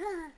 Huh.